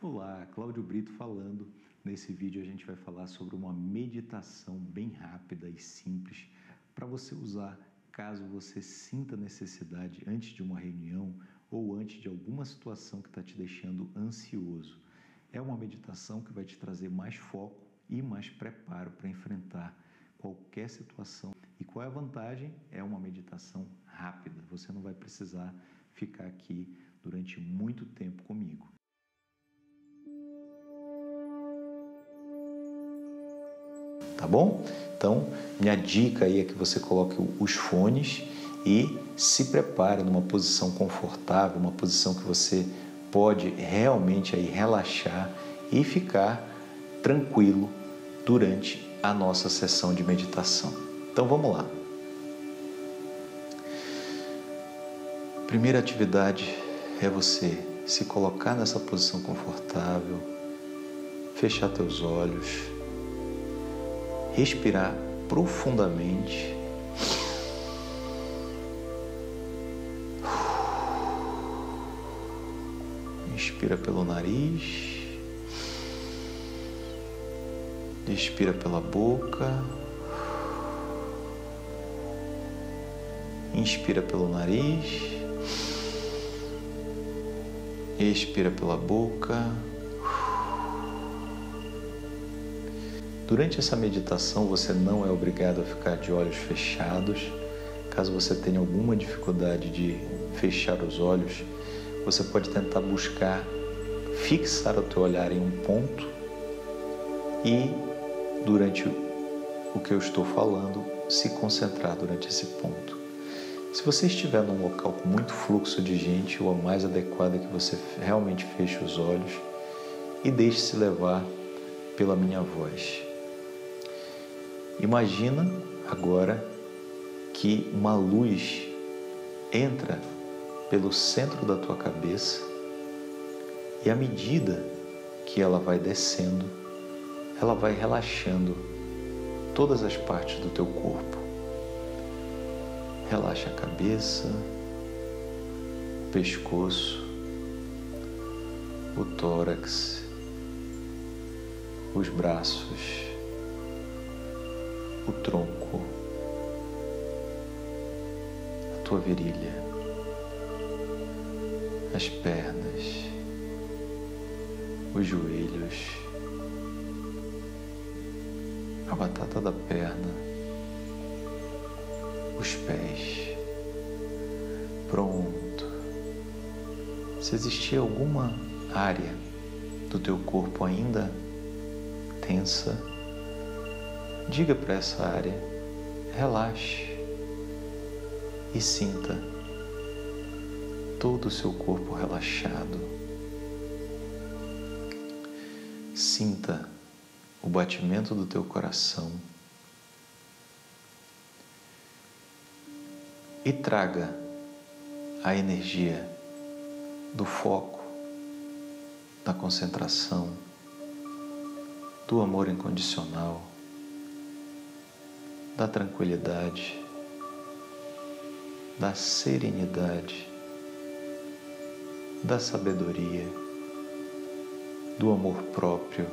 Olá, Cláudio Brito falando. Nesse vídeo a gente vai falar sobre uma meditação bem rápida e simples para você usar caso você sinta necessidade antes de uma reunião ou antes de alguma situação que está te deixando ansioso. É uma meditação que vai te trazer mais foco e mais preparo para enfrentar qualquer situação. E qual é a vantagem? É uma meditação rápida. Você não vai precisar ficar aqui durante muito tempo comigo. Tá bom? Então, minha dica aí é que você coloque os fones e se prepare numa posição confortável, uma posição que você pode realmente aí relaxar e ficar tranquilo durante a nossa sessão de meditação. Então vamos lá. Primeira atividade é você se colocar nessa posição confortável, fechar teus olhos, respirar profundamente. Inspira pelo nariz. Expira pela boca. Inspira pelo nariz. Expira pela boca. Durante essa meditação, você não é obrigado a ficar de olhos fechados. Caso você tenha alguma dificuldade de fechar os olhos, você pode tentar buscar fixar o teu olhar em um ponto e durante o que eu estou falando, se concentrar durante esse ponto. Se você estiver num local com muito fluxo de gente, o mais adequado é que você realmente feche os olhos e deixe-se levar pela minha voz. Imagina agora que uma luz entra pelo centro da tua cabeça e à medida que ela vai descendo, ela vai relaxando todas as partes do teu corpo. Relaxa a cabeça, o pescoço, o tórax, os braços, o tronco, a tua virilha, as pernas, os joelhos a batata da perna, os pés. Pronto. Se existir alguma área do teu corpo ainda tensa, diga para essa área, relaxe e sinta todo o seu corpo relaxado. Sinta o batimento do teu coração e traga a energia do foco, da concentração, do amor incondicional, da tranquilidade, da serenidade, da sabedoria, do amor próprio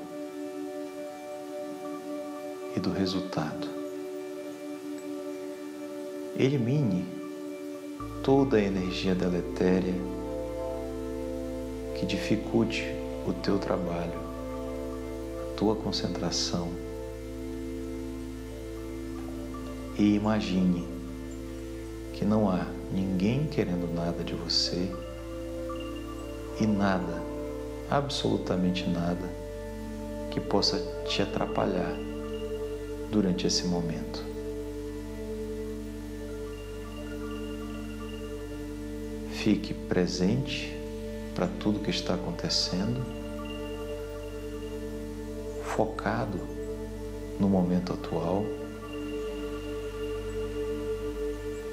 e do resultado. Elimine toda a energia deletéria que dificulte o teu trabalho, a tua concentração. E imagine que não há ninguém querendo nada de você e nada, absolutamente nada, que possa te atrapalhar durante esse momento. Fique presente para tudo que está acontecendo, focado no momento atual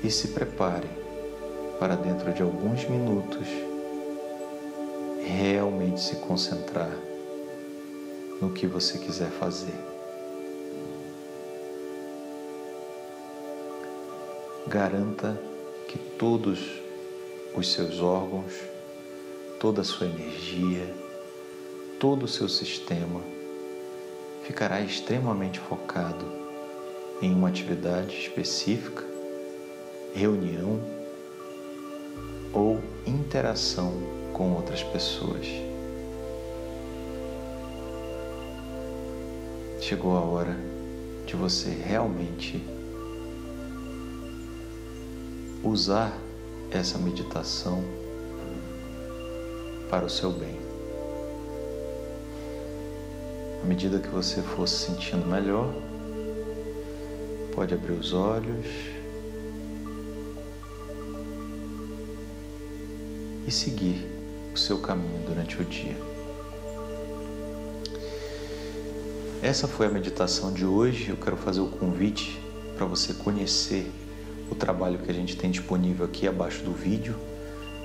e se prepare para dentro de alguns minutos realmente se concentrar no que você quiser fazer. garanta que todos os seus órgãos, toda a sua energia, todo o seu sistema ficará extremamente focado em uma atividade específica, reunião ou interação com outras pessoas. Chegou a hora de você realmente usar essa meditação para o seu bem. À medida que você for se sentindo melhor, pode abrir os olhos e seguir o seu caminho durante o dia. Essa foi a meditação de hoje. Eu quero fazer o convite para você conhecer o trabalho que a gente tem disponível aqui abaixo do vídeo,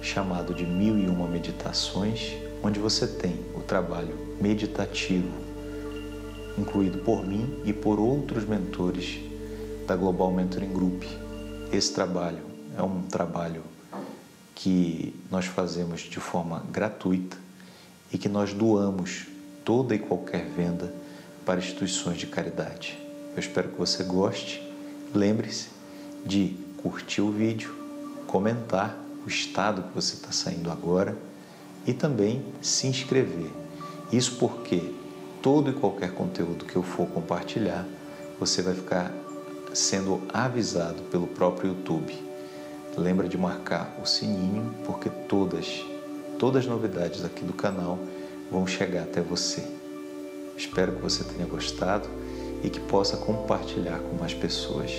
chamado de Mil e Uma Meditações, onde você tem o trabalho meditativo, incluído por mim e por outros mentores da Global Mentoring Group. Esse trabalho é um trabalho que nós fazemos de forma gratuita e que nós doamos toda e qualquer venda para instituições de caridade. Eu espero que você goste. Lembre-se de curtir o vídeo, comentar o estado que você está saindo agora e também se inscrever. Isso porque todo e qualquer conteúdo que eu for compartilhar, você vai ficar sendo avisado pelo próprio YouTube. Lembra de marcar o sininho porque todas, todas as novidades aqui do canal vão chegar até você. Espero que você tenha gostado e que possa compartilhar com mais pessoas.